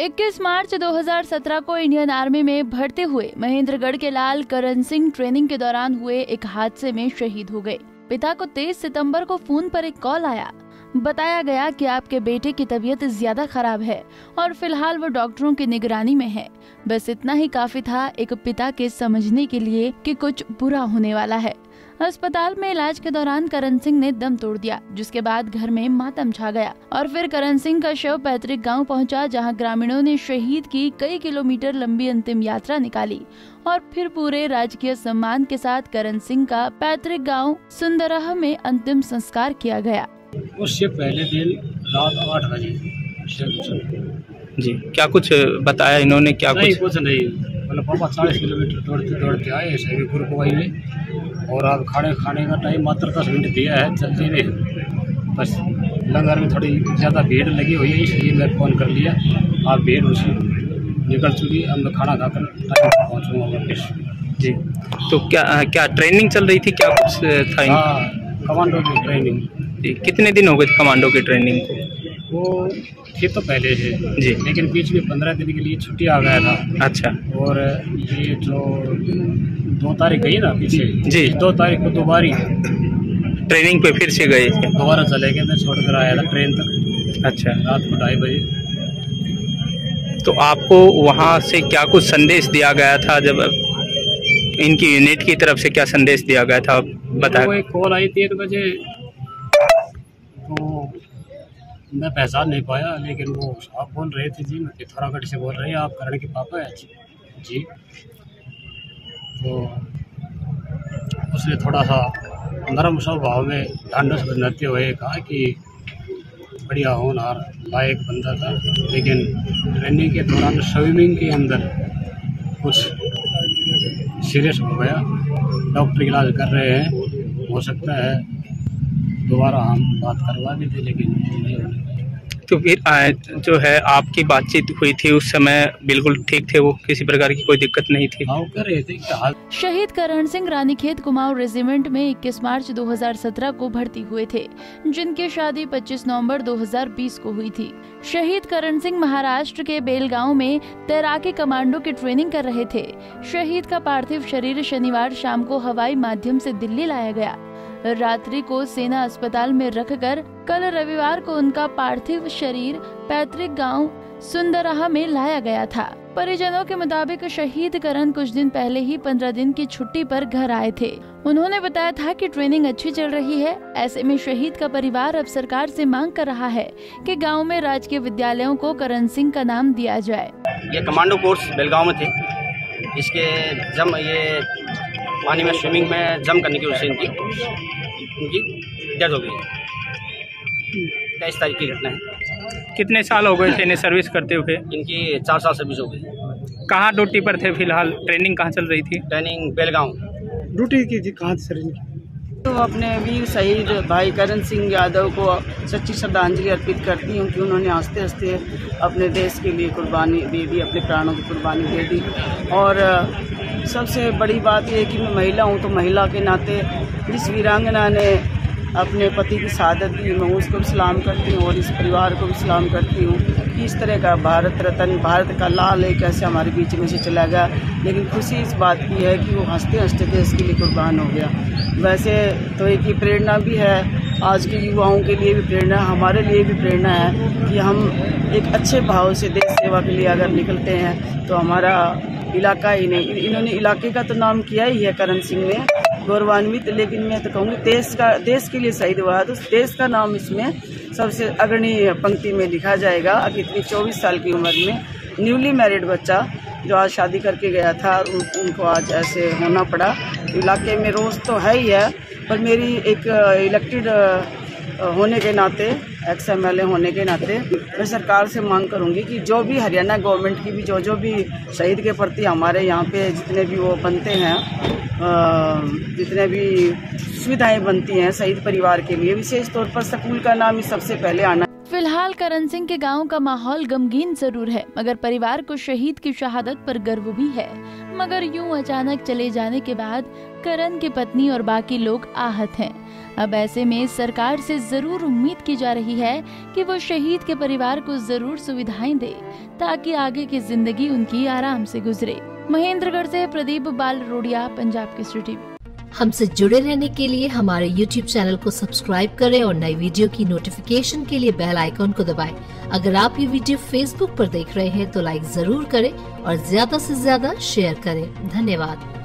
21 मार्च 2017 को Indian army में भर्ती हुए महेंद्रगढ़ के लाल करण सिंह ट्रेनिंग के दौरान हुए एक हादसे में शहीद हो गए। पिता को 23 सितंबर को फ़ोन पर एक कॉल आया। बताया गया कि आपके बेटे की तबीयत ज़्यादा खराब है और फ़िलहाल वो डॉक्टरों की निगरानी में है। बस इतना ही काफ़ी था एक पिता के समझने के लिए कि कुछ बुरा होने वाला है। अस्पताल में इलाज के दौरान करण सिंह ने दम तोड़ दिया, जिसके बाद घर में मातम छा गया और फिर करण सिंह का शव पैतृक गाँव पहुँचा, जहाँ ग्रामीणों ने शहीद की कई किलोमीटर लंबी अंतिम यात्रा निकाली और फिर पूरे राजकीय सम्मान के साथ करण सिंह का पैतृक गाँव सुंदरह में अंतिम संस्कार किया गया। उससे पहले दिन रात आठ बजे जी क्या कुछ बताया इन्होंने क्या नहीं कुछ? कुछ नहीं। मतलब पापा चालीस किलोमीटर दौड़ते दौड़ते आए सभी ग्रुप वाई में। और अब खाने खाने का टाइम मात्र दस मिनट दिया है चलते में। बस लंगर में थोड़ी ज़्यादा भीड़ लगी हुई है इसलिए मैं फ़ोन कर लिया। आप भीड़ उसी निकल चुकी अब मैं खाना खाकर टाइम पर पहुँचूँगा वापस। जी। तो क्या क्या ट्रेनिंग चल रही थी? क्या कुछ था हाँ कमांडो की ट्रेनिंग जी, कितने दिन हो गए कमांडो की ट्रेनिंग को? वो थी तो पहले से। जी। लेकिन बीच में पंद्रह दिन के लिए छुट्टी आ गया था। अच्छा। और ये जो दो तारीख गई ना पीछे जी। दो तारीख को दोबारी ट्रेनिंग पे फिर से गए? दोबारा चले गए मैं छोड़ कर आया था ट्रेन तक। अच्छा। रात को ढाई बजे। तो आपको वहाँ से क्या कुछ संदेश दिया गया था? जब इनकी यूनिट की तरफ़ से क्या संदेश दिया गया था? बताया कॉल आई थी एक बजे। मैं पहचान नहीं पाया, लेकिन वो साहब बोल रहे थे जी, मैं पिथौरागढ़ से बोल रहे हैं, आप करण के पापा हैं? जी। जी। तो उसने थोड़ा सा नरम स्वभाव में ढांढस बनाते हुए कहा कि बढ़िया होनहार लायक बंदा था, लेकिन ट्रेनिंग के दौरान स्विमिंग के अंदर कुछ सीरियस हो गया। डॉक्टर इलाज कर रहे हैं, हो सकता है दोबारा हम बात करवा भी थे लेकिन तो फिर आ, जो है आपकी बातचीत हुई थी उस समय बिल्कुल ठीक थे वो किसी प्रकार की कोई दिक्कत नहीं थी? हाँ शहीद करण सिंह रानीखेत कुमाऊं रेजिमेंट में 21 मार्च 2017 को भर्ती हुए थे जिनकी शादी 25 नवंबर 2020 को हुई थी। शहीद करण सिंह महाराष्ट्र के बेलगांव में तैराकी कमांडो की ट्रेनिंग कर रहे थे। शहीद का पार्थिव शरीर शनिवार शाम को हवाई माध्यम से दिल्ली लाया गया। रात्रि को सेना अस्पताल में रखकर कल रविवार को उनका पार्थिव शरीर पैतृक गाँव सुंदरहा में लाया गया था। परिजनों के मुताबिक शहीद करण कुछ दिन पहले ही पंद्रह दिन की छुट्टी पर घर आए थे। उन्होंने बताया था कि ट्रेनिंग अच्छी चल रही है। ऐसे में शहीद का परिवार अब सरकार से मांग कर रहा है कि गाँव में राजकीय विद्यालयों को करण सिंह का नाम दिया जाए। ये कमांडो कोर्स बेलगांव में थे। इसके जम ये पानी में स्विमिंग में जम करने की वजह से इनकी इनकी डेथ हो गई। तेईस तारीख की घटना है। कितने साल हो गए थे इन्हें सर्विस करते हुए? इनकी चार साल सर्विस हो गई। कहाँ ड्यूटी पर थे फ़िलहाल? ट्रेनिंग कहाँ चल रही थी? ट्रेनिंग बेलगांव। ड्यूटी की थी कहाँ सर इनकी तो अपने वीर शहीद भाई करण सिंह यादव को सच्ची श्रद्धांजलि अर्पित करती हूँ कि उन्होंने हँसते हँसते अपने देश के लिए कुर्बानी दे दी अपने प्राणों की कुर्बानी दे दी। और सबसे बड़ी बात यह कि मैं महिला हूँ तो महिला के नाते जिस वीरांगना ने अपने पति की शहादत दी, मैं उसको भी सलाम करती हूँ और इस परिवार को भी सलाम करती हूँ कि इस तरह का भारत रत्न, भारत का लाल एक ऐसे हमारे बीच में से चला गया। लेकिन खुशी इस बात की है कि वो हँसते हँसते देश के लिए कुर्बान हो गया। वैसे तो एक ही प्रेरणा भी है आज के युवाओं के लिए भी प्रेरणा हमारे लिए भी प्रेरणा है कि हम एक अच्छे भाव से देश सेवा के लिए अगर निकलते हैं तो हमारा इलाका ही नहीं इन्होंने इलाके का तो नाम किया ही है करण सिंह ने गौरवान्वित लेकिन मैं तो कहूँगी देश का देश के लिए शहीद हुआ है तो देश का नाम इसमें सबसे अग्रणी पंक्ति में लिखा जाएगा कितनी चौबीस साल की उम्र में न्यूली मैरिड बच्चा जो आज शादी करके गया था उन, उनको आज ऐसे होना पड़ा इलाके में रोज़ तो है ही है पर मेरी एक इलेक्टेड होने के नाते एक्स एम होने के नाते, मैं सरकार से मांग करूँगी कि जो भी हरियाणा गवर्नमेंट की भी, जो जो भी शहीद के प्रति हमारे यहाँ पे जितने भी वो बनते हैं जितने भी सुविधाएँ बनती हैं शहीद परिवार के लिए, विशेष तौर पर स्कूल का नाम ही सबसे पहले आना। फ़िलहाल करण सिंह के गाँव का माहौल गमगीन ज़रूर है, मगर परिवार को शहीद की शहादत पर गर्व भी है। मगर यूँ अचानक चले जाने के बाद करण की पत्नी और बाकी लोग आहत हैं। अब ऐसे में सरकार से ज़रूर उम्मीद की जा रही है कि वो शहीद के परिवार को ज़रूर सुविधाएँ दे, ताकि आगे की ज़िंदगी उनकी आराम से गुजरे। महेंद्रगढ़ से प्रदीप बाल रोडिया, पंजाब की सिटी हमसे जुड़े रहने के लिए हमारे YouTube चैनल को सब्सक्राइब करें और नई वीडियो की नोटिफिकेशन के लिए बेल आइकॉन को दबाएँ। अगर आप ये वीडियो Facebook पर देख रहे हैं तो लाइक ज़रूर करें और ज़्यादा से ज़्यादा शेयर करें। धन्यवाद।